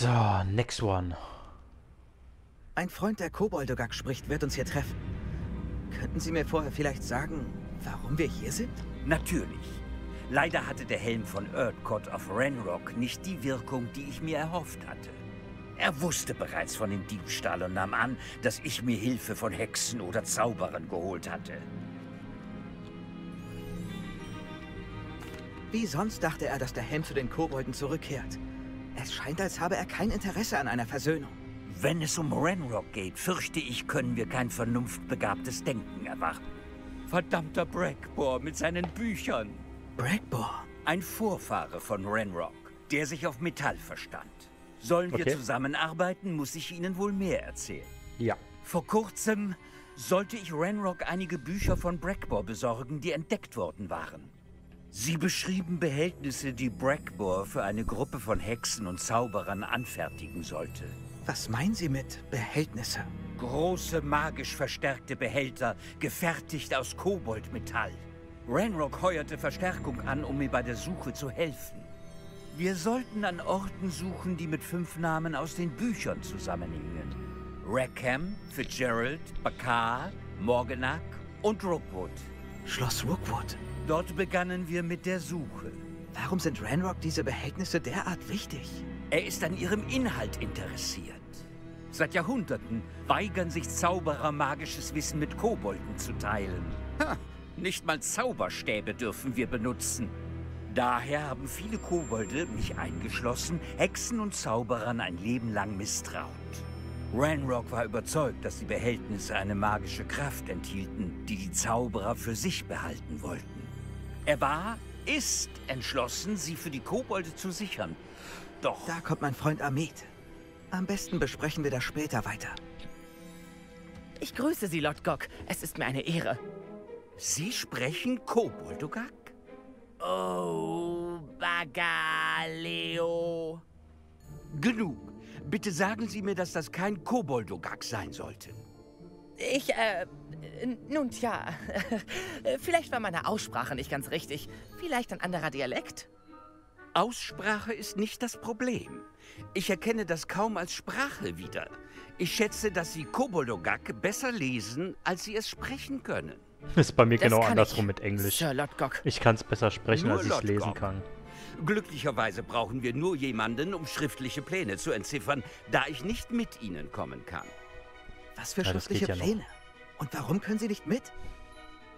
So, next one. Ein Freund der Koboldogak spricht, wird uns hier treffen. Könnten Sie mir vorher vielleicht sagen, warum wir hier sind? Natürlich. Leider hatte der Helm von Erdcott of Renrock nicht die Wirkung, die ich mir erhofft hatte. Er wusste bereits von dem Diebstahl und nahm an, dass ich mir Hilfe von Hexen oder Zauberern geholt hatte. Wie sonst dachte er, dass der Helm zu den Kobolden zurückkehrt. Es scheint, als habe er kein Interesse an einer Versöhnung. Wenn es um Renrock geht, fürchte ich, können wir kein vernunftbegabtes Denken erwarten. Verdammter Brackbore mit seinen Büchern. Brackbore? Ein Vorfahre von Renrock, der sich auf Metall verstand. Sollen wir Okay. zusammenarbeiten, muss ich Ihnen wohl mehr erzählen. Ja. Vor kurzem sollte ich Renrock einige Bücher von Brackbore besorgen, die entdeckt worden waren. Sie beschrieben Behältnisse, die Brackbore für eine Gruppe von Hexen und Zauberern anfertigen sollte. Was meinen Sie mit Behältnisse? Große, magisch verstärkte Behälter, gefertigt aus Koboldmetall. Renrock heuerte Verstärkung an, um mir bei der Suche zu helfen. Wir sollten an Orten suchen, die mit fünf Namen aus den Büchern zusammenhingen. Rackham, Fitzgerald, Bakar, Morganach und Rookwood. Schloss Rookwood. Dort begannen wir mit der Suche. Warum sind Ranrock diese Behältnisse derart wichtig? Er ist an ihrem Inhalt interessiert. Seit Jahrhunderten weigern sich Zauberer, magisches Wissen mit Kobolden zu teilen. Ha, nicht mal Zauberstäbe dürfen wir benutzen. Daher haben viele Kobolde, mich eingeschlossen, Hexen und Zauberern ein Leben lang misstraut. Ranrock war überzeugt, dass die Behältnisse eine magische Kraft enthielten, die die Zauberer für sich behalten wollten. Er war, ist entschlossen, sie für die Kobolde zu sichern. Doch Da kommt mein Freund Amit. Am besten besprechen wir das später weiter. Ich grüße Sie, Lord Gok. Es ist mir eine Ehre. Sie sprechen Koboldogak? Oh, Bagaleo. Genug. Bitte sagen Sie mir, dass das kein Koboldogak sein sollte. Ich, äh, nun tja. Vielleicht war meine Aussprache nicht ganz richtig. Vielleicht ein anderer Dialekt? Aussprache ist nicht das Problem. Ich erkenne das kaum als Sprache wieder. Ich schätze, dass Sie Koboldogak besser lesen, als Sie es sprechen können. Ist bei mir Das genau andersrum ich, mit Englisch. Sir. Ich kann es besser sprechen, Nur als ich es lesen kann. Glücklicherweise brauchen wir nur jemanden, um schriftliche Pläne zu entziffern, da ich nicht mit Ihnen kommen kann. Was für Ja, schriftliche ja noch. Und warum können Sie nicht mit?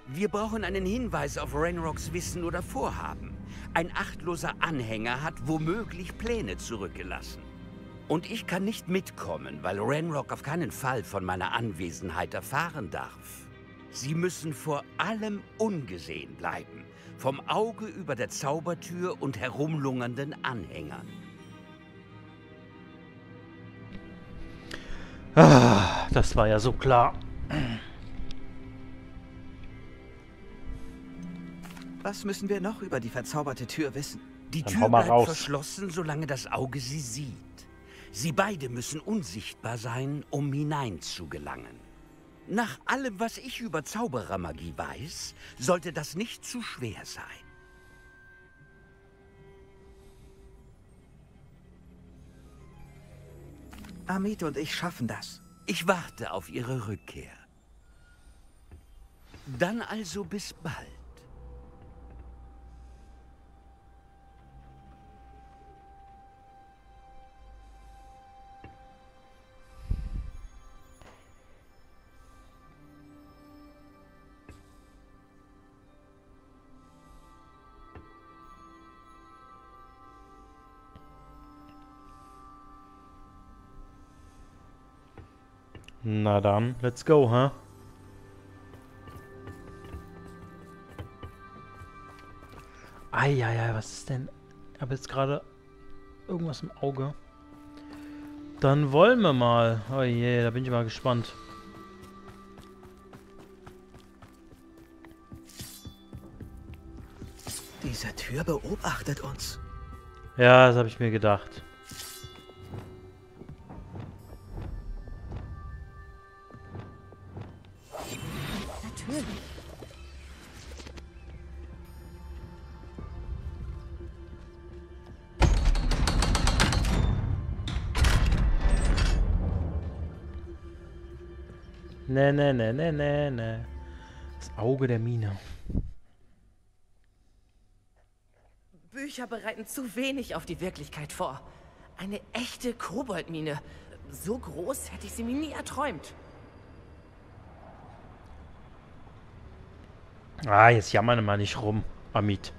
Wir brauchen einen Hinweis auf Renrocks Wissen oder Vorhaben. Ein achtloser Anhänger hat womöglich Pläne zurückgelassen. Und ich kann nicht mitkommen, weil Renrock auf keinen Fall von meiner Anwesenheit erfahren darf. Sie müssen vor allem ungesehen bleiben. Vom Auge über der Zaubertür und herumlungernden Anhängern. Ah, das war ja so klar. Was müssen wir noch über die verzauberte Tür wissen? Die Dann Tür bleibt raus. verschlossen, solange das Auge sie sieht. Sie beide müssen unsichtbar sein, um hineinzugelangen. Nach allem, was ich über Zauberermagie weiß, sollte das nicht zu schwer sein. Amit und ich schaffen das. Ich warte auf Ihre Rückkehr. Dann also bis bald. Na dann, let's go, hä? Eieiei, was ist denn? Ich habe jetzt gerade irgendwas im Auge. Dann wollen wir mal. Oh je, da bin ich mal gespannt. Diese Tür beobachtet uns. Ja, das habe ich mir gedacht. Ne, ne, ne, ne, ne, ne. Das Auge der Mine. Bücher bereiten zu wenig auf die Wirklichkeit vor. Eine echte Koboldmine. So groß hätte ich sie mir nie erträumt. Ah, jetzt jammern mal nicht rum, Amit.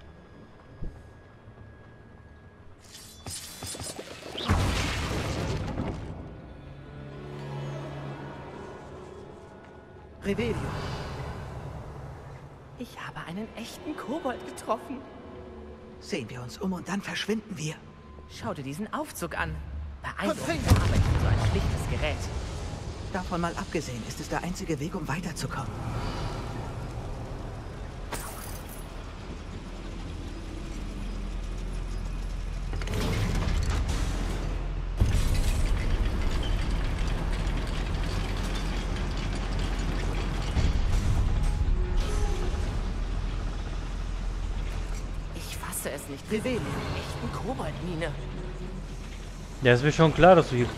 Revelio. Ich habe einen echten Kobold getroffen. Sehen wir uns um und dann verschwinden wir. Schau dir diesen Aufzug an. Beeindruckende Arbeit für so ein schlichtes Gerät. Davon mal abgesehen ist es der einzige Weg, um weiterzukommen. Es nicht. Revelio. Echten Koboldmine. Ja, ist mir schon klar, dass du hier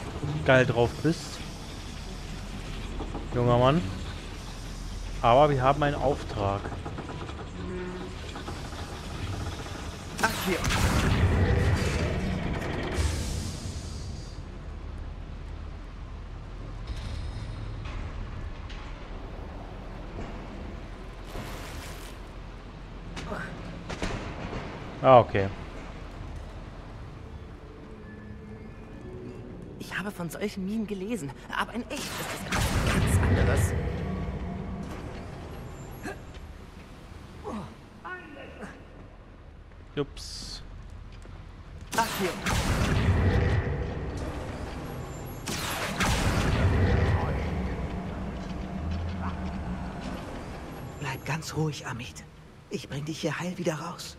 geil drauf bist. Junger Mann. Aber wir haben einen Auftrag. Ach, hier. Ah, okay. Ich habe von solchen Minen gelesen, aber in echt ist etwas ganz anderes. Ups. Ach, hier. Bleib ganz ruhig, Amit. Ich bring dich hier heil wieder raus.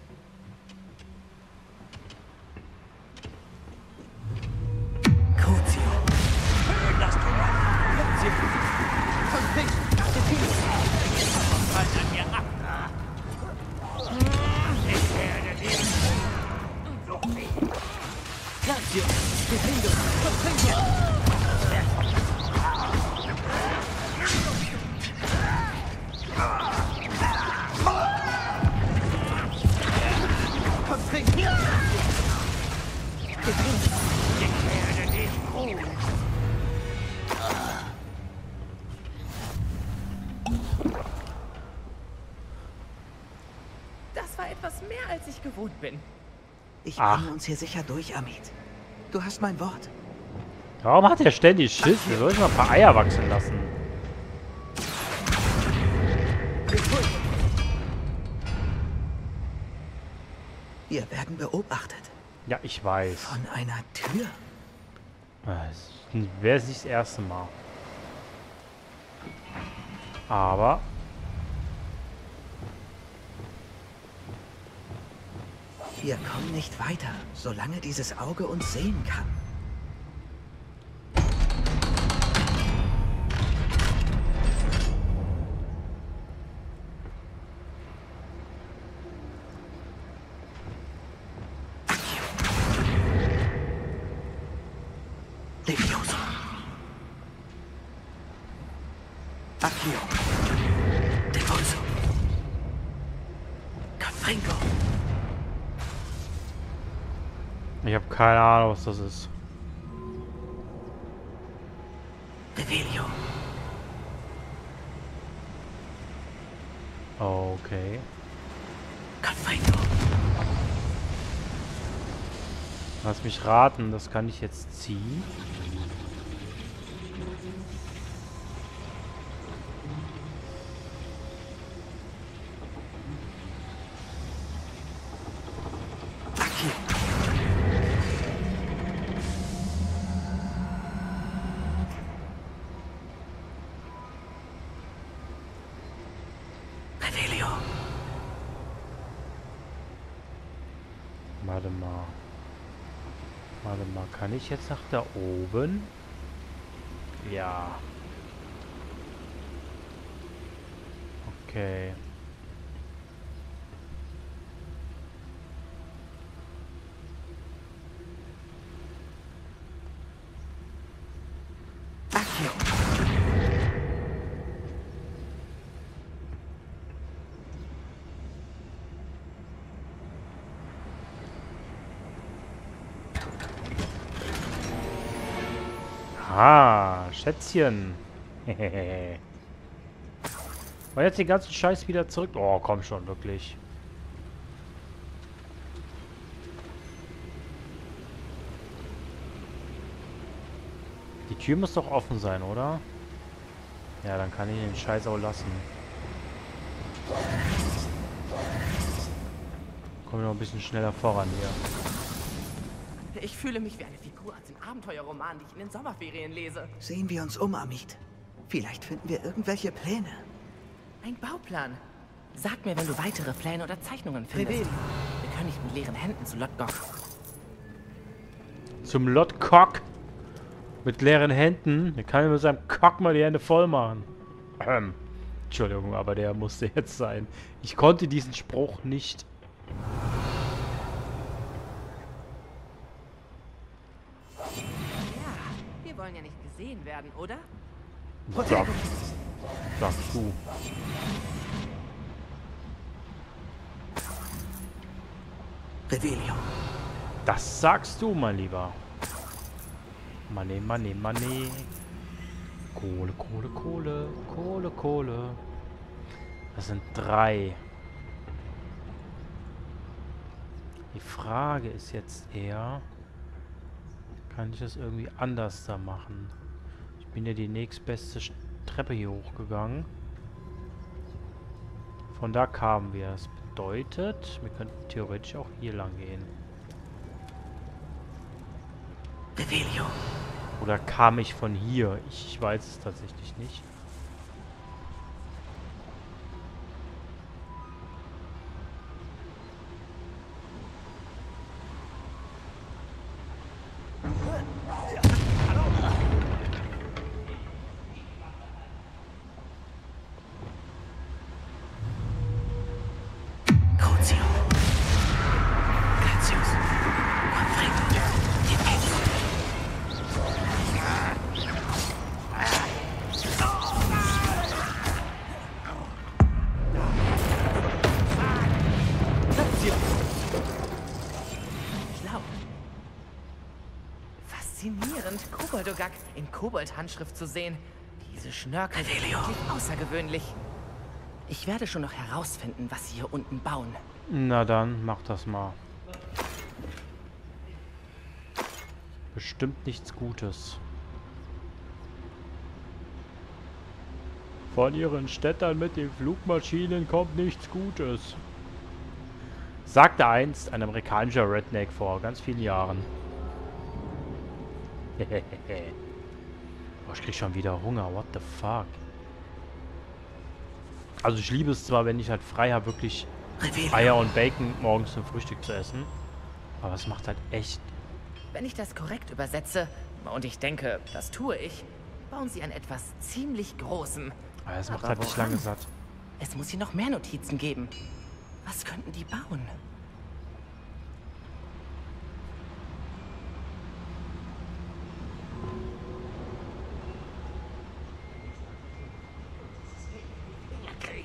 Das war etwas mehr, als ich gewohnt bin. Ich Ach. bringe uns hier sicher durch, Amit. Du hast mein Wort. Warum hat er ständig Schiss? Wir sollten mal ein paar Eier wachsen lassen. Wir werden beobachtet. Ja, ich weiß. Von einer Tür. Es wäre nicht das erste Mal. Aber Wir kommen nicht weiter, solange dieses Auge uns sehen kann. Accio. Devoso. Confringo. Ich habe keine Ahnung, was das ist. Revelio. Okay. Confringo. Lass mich raten, das kann ich jetzt ziehen. Warte mal. Warte mal, kann ich jetzt nach da oben? Ja. Okay. Aha, Schätzchen. Und jetzt den ganzen Scheiß wieder zurück. Oh, komm schon, wirklich. Die Tür muss doch offen sein, oder? Ja, dann kann ich den Scheiß auch lassen. Kommen wir noch ein bisschen schneller voran hier. Ich fühle mich wie eine Figur aus dem Abenteuerroman, die ich in den Sommerferien lese. Sehen wir uns um, Amit. Vielleicht finden wir irgendwelche Pläne. Ein Bauplan. Sag mir, wenn du weitere Pläne oder Zeichnungen findest. Wir können nicht mit leeren Händen zu Lotgok. Zum Lotcock. Mit leeren Händen. Der kann mit seinem Cock mal die Hände voll machen. Ähm. Entschuldigung, aber der musste jetzt sein. Ich konnte diesen Spruch nicht. Ja, wir gesehen werden, oder? Sag, sagst du. Revelio. Das sagst du, mein Lieber. Money, money, money. Kohle, Kohle, Kohle, Kohle, Kohle. Das sind drei. Die Frage ist jetzt eher, kann ich das irgendwie anders da machen? Ich bin ja die nächstbeste Treppe hier hochgegangen. Von da kamen wir. Das bedeutet, wir könnten theoretisch auch hier lang gehen. Oder kam ich von hier? Ich weiß es tatsächlich nicht. Faszinierend, Koboldogak in Kobold-Handschrift zu sehen. Diese Schnörkel sind außergewöhnlich. Ich werde schon noch herausfinden, was sie hier unten bauen. Na dann, mach das mal. Bestimmt nichts Gutes. Von ihren Städtern mit den Flugmaschinen kommt nichts Gutes. Sagte einst ein amerikanischer Redneck vor ganz vielen Jahren. oh, ich krieg schon wieder Hunger. What the fuck? Also ich liebe es zwar, wenn ich halt frei habe, wirklich. Eier und Bacon morgens zum Frühstück zu essen. Aber es macht halt echt... Wenn ich das korrekt übersetze, und ich denke, das tue ich, bauen sie an etwas ziemlich Großem. Aber es macht Aber halt nicht lange satt. Es muss hier noch mehr Notizen geben. Was könnten die bauen?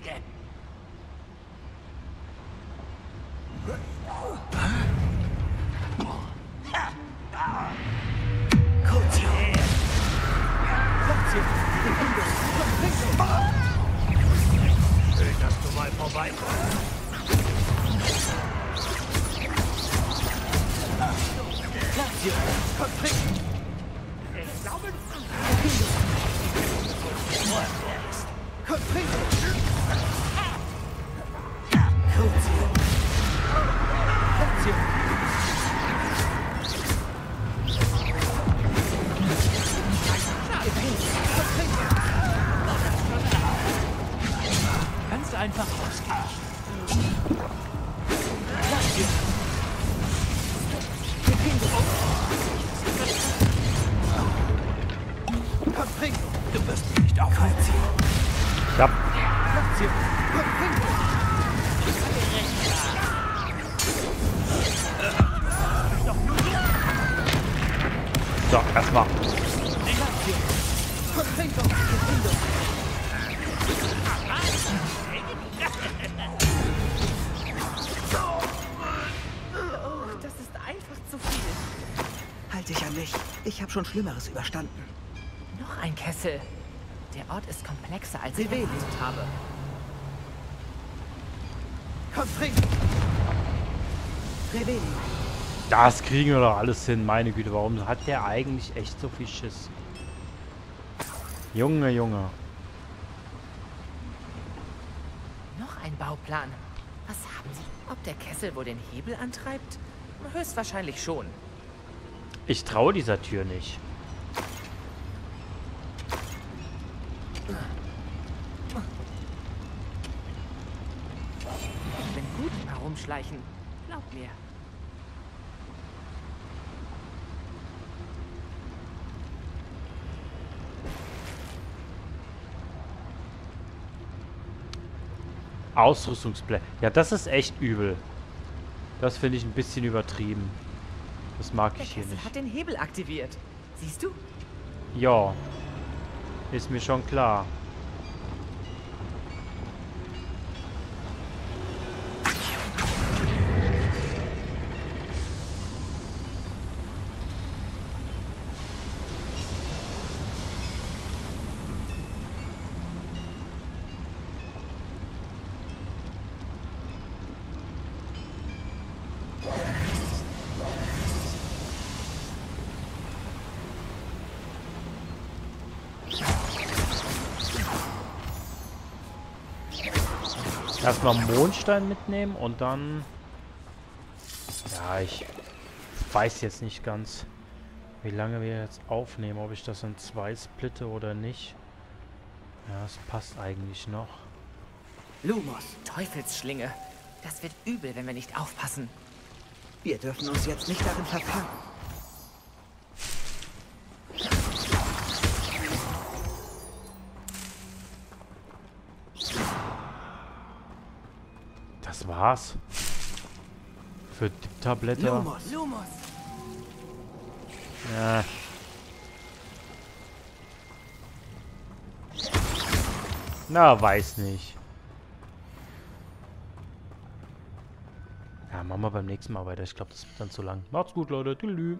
again. Ganz So, erstmal. Das ist einfach zu viel. Halt dich an mich. Ich habe schon Schlimmeres überstanden. ein Kessel. Der Ort ist komplexer, als ich erwartet habe. Komm, trink! Reveli, Das kriegen wir doch alles hin, meine Güte. Warum hat der eigentlich echt so viel Schiss? Junge, Junge. Noch ein Bauplan. Was haben Sie? Ob der Kessel wohl den Hebel antreibt? Höchstwahrscheinlich schon. Ich traue dieser Tür nicht. Ich bin gut im Herumschleichen. Glaub mir. Ausrüstungspläne. Ja, das ist echt übel. Das finde ich ein bisschen übertrieben. Das mag Der ich hier Kessel nicht. hat den Hebel aktiviert. Siehst du? Ja. Ist mir schon klar. Erstmal Mondstein mitnehmen und dann... Ja, ich weiß jetzt nicht ganz, wie lange wir jetzt aufnehmen. Ob ich das in zwei splitte oder nicht. Ja, es passt eigentlich noch. Lumos, Teufelsschlinge. Das wird übel, wenn wir nicht aufpassen. wir dürfen uns jetzt nicht darin verfangen. War's. Für. Lumos, Lumos. Ja. Na, weiß nicht. Ja, machen wir beim nächsten Mal weiter. Ich glaube, das wird dann zu lang. Macht's gut, Leute. Tschüss.